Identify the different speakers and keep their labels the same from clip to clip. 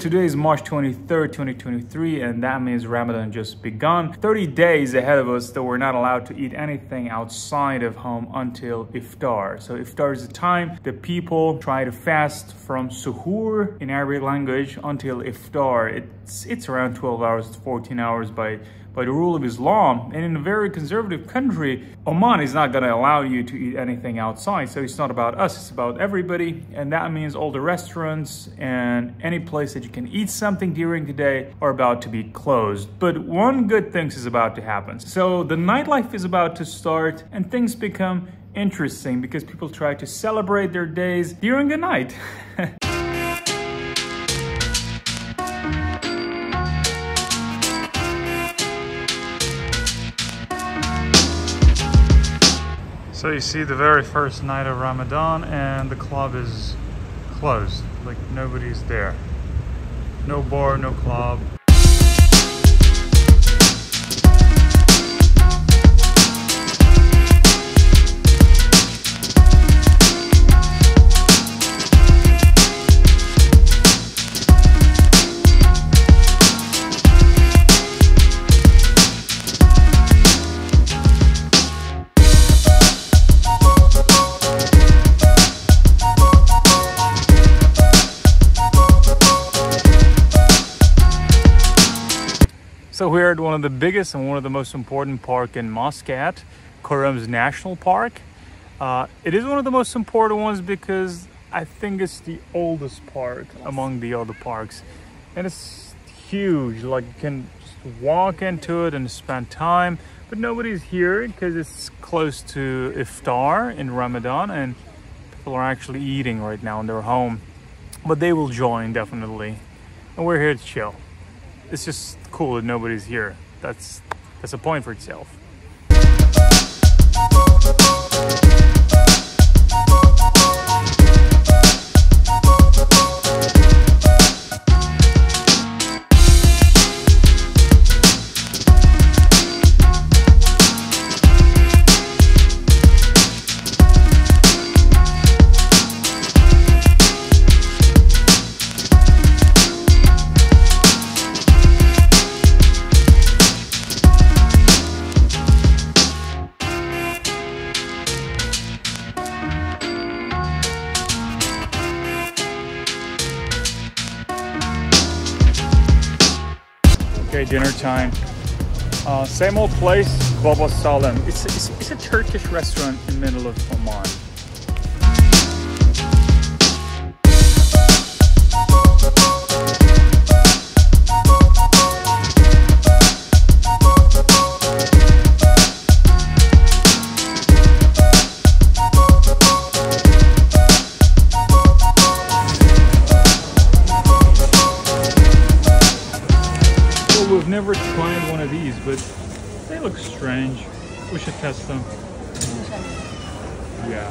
Speaker 1: Today is March 23rd, 2023, and that means Ramadan just begun. 30 days ahead of us that we're not allowed to eat anything outside of home until iftar. So iftar is the time that people try to fast from suhoor in Arabic language until iftar. It's, it's around 12 hours, 14 hours by by the rule of Islam. And in a very conservative country, Oman is not going to allow you to eat anything outside. So it's not about us, it's about everybody. And that means all the restaurants and any place that you can eat something during the day are about to be closed. But one good thing is about to happen. So the nightlife is about to start and things become interesting because people try to celebrate their days during the night. So you see the very first night of Ramadan and the club is closed. Like nobody's there. No bar, no club. So we're at one of the biggest and one of the most important park in Muscat, Qurum's National Park. Uh, it is one of the most important ones because I think it's the oldest park yes. among the other parks. And it's huge, like you can just walk into it and spend time, but nobody's here because it's close to Iftar in Ramadan and people are actually eating right now in their home. But they will join definitely. And we're here to chill it's just cool that nobody's here. That's that's a point for itself. Okay, dinner time. Uh, same old place, Baba Salem. It's, it's, it's a Turkish restaurant in the middle of Oman. We've never tried one of these, but they look strange. We should test them. Yeah.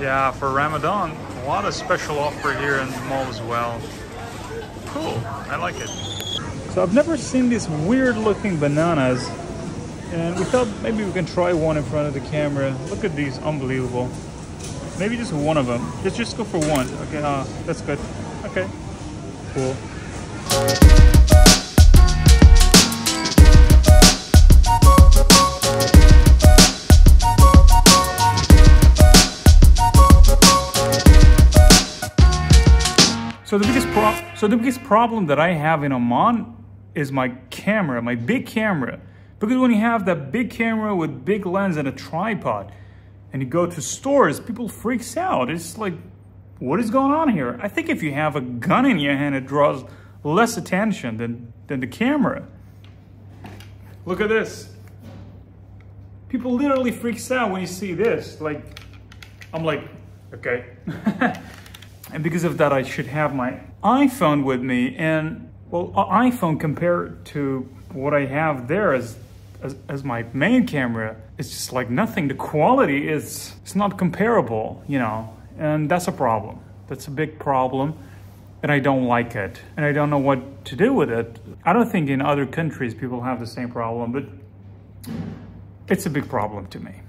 Speaker 1: Yeah, for Ramadan, a lot of special offer here in the mall as well. Cool, I like it. So I've never seen these weird looking bananas and we thought maybe we can try one in front of the camera. Look at these, unbelievable. Maybe just one of them. Let's just go for one. Okay, uh, that's good. Okay, cool. So the biggest problem that I have in Oman is my camera, my big camera. Because when you have that big camera with big lens and a tripod, and you go to stores, people freaks out. It's like, what is going on here? I think if you have a gun in your hand, it draws less attention than, than the camera. Look at this. People literally freaks out when you see this. Like, I'm like, okay. And because of that, I should have my iPhone with me. And well, iPhone compared to what I have there as, as, as my main camera, it's just like nothing. The quality is it's not comparable, you know, and that's a problem. That's a big problem and I don't like it. And I don't know what to do with it. I don't think in other countries people have the same problem, but it's a big problem to me.